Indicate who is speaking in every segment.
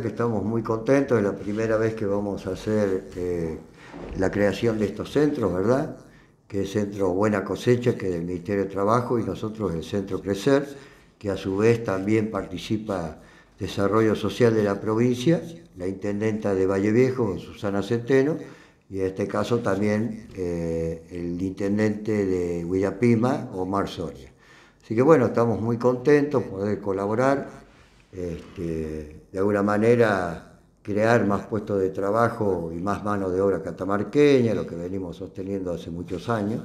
Speaker 1: que estamos muy contentos, es la primera vez que vamos a hacer eh, la creación de estos centros, ¿verdad? Que es Centro Buena Cosecha, que es del Ministerio de Trabajo, y nosotros el Centro Crecer, que a su vez también participa Desarrollo Social de la provincia, la intendenta de Valle Viejo, Susana Centeno, y en este caso también eh, el intendente de Huillapima, Omar Soria. Así que bueno, estamos muy contentos de poder colaborar, este, de alguna manera crear más puestos de trabajo y más mano de obra catamarqueña, lo que venimos sosteniendo hace muchos años,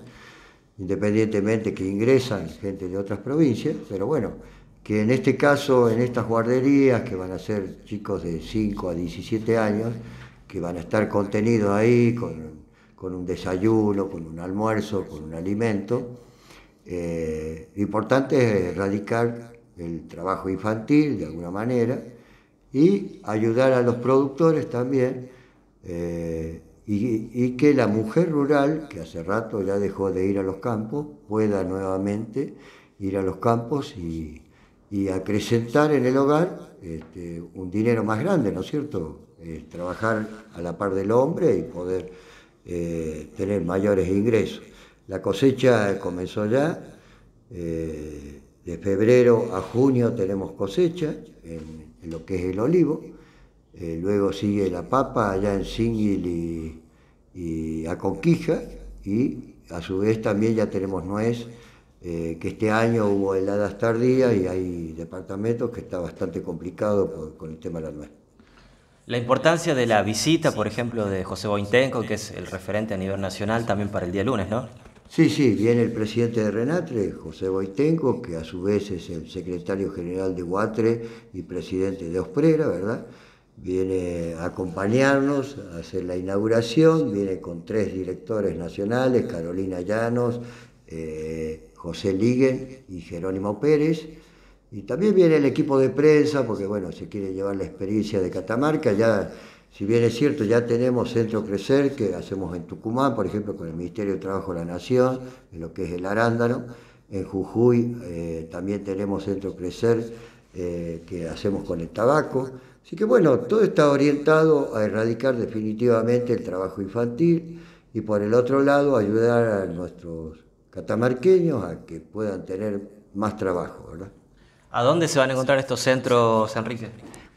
Speaker 1: independientemente que ingresan gente de otras provincias, pero bueno, que en este caso, en estas guarderías, que van a ser chicos de 5 a 17 años, que van a estar contenidos ahí con, un desayuno, con un almuerzo, con un alimento. Eh, lo importante es erradicar el trabajo infantil de alguna manera y ayudar a los productores también eh, y, que la mujer rural, que hace rato ya dejó de ir a los campos, pueda nuevamente ir a los campos y, acrecentar en el hogar este, un dinero más grande, ¿no es cierto? trabajar a la par del hombre y poder eh, tener mayores ingresos. La cosecha comenzó ya, eh, de febrero a junio tenemos cosecha en, lo que es el olivo, eh, luego sigue la papa allá en Singil y, y Aconquija y a su vez también ya tenemos nuez, que este año hubo heladas tardías y hay departamentos que está bastante complicado con el tema de la nuez.
Speaker 2: La importancia de la visita, por ejemplo, de José Bointenco, que es el referente a nivel nacional también para el día lunes, ¿no?
Speaker 1: Sí, sí, viene el presidente de Renatre, José Boitenco, que a su vez es el secretario general de Huatre y presidente de Osprera, ¿verdad? Viene a acompañarnos a hacer la inauguración, viene con tres directores nacionales, Carolina Llanos, eh, José Liguen y Jerónimo Pérez. Y también viene el equipo de prensa, porque bueno, se quiere llevar la experiencia de Catamarca. Ya, si bien es cierto, ya tenemos Centro Crecer, que hacemos en Tucumán, por ejemplo, con el Ministerio de Trabajo de la Nación, en lo que es el arándano. En Jujuy eh, también tenemos Centro Crecer, eh, que hacemos con el tabaco. Así que bueno, todo está orientado a erradicar definitivamente el trabajo infantil y por el otro lado ayudar a nuestros catamarqueños a que puedan tener más trabajo, ¿verdad?
Speaker 2: ¿A dónde se van a encontrar estos centros, Enrique?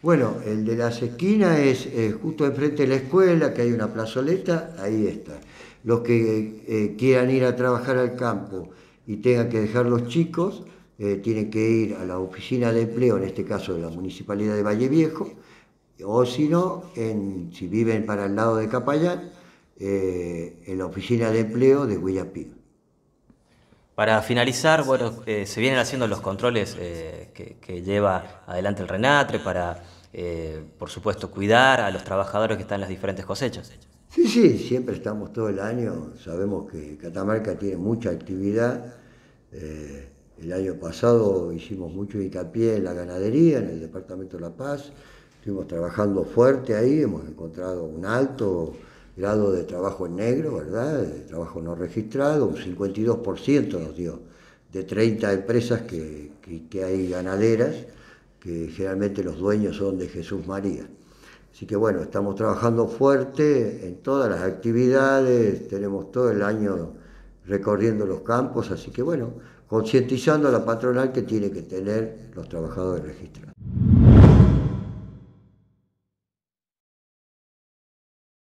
Speaker 1: Bueno, el de las esquinas es justo enfrente de la escuela, que hay una plazoleta, ahí está. Los que eh, quieran ir a trabajar al campo y tengan que dejar los chicos, eh, tienen que ir a la oficina de empleo, en este caso de la Municipalidad de Valle Viejo, o si no, si viven para el lado de Capayán, eh, en la oficina de empleo de Huillapín.
Speaker 2: Para finalizar, bueno, eh, se vienen haciendo los controles eh, que, lleva adelante el Renatre para, eh, por supuesto, cuidar a los trabajadores que están en las diferentes cosechas.
Speaker 1: Sí, sí, siempre estamos todo el año. Sabemos que Catamarca tiene mucha actividad. el año pasado hicimos mucho hincapié en la ganadería, en el Departamento de La Paz. Estuvimos trabajando fuerte ahí, hemos encontrado un alto grado de trabajo en negro, ¿verdad? De trabajo no registrado, un 52% nos dio, de 30 empresas que, hay ganaderas, que generalmente los dueños son de Jesús María. Así que bueno, estamos trabajando fuerte en todas las actividades, tenemos todo el año recorriendo los campos, así que bueno, concientizando a la patronal que tiene que tener los trabajadores registrados.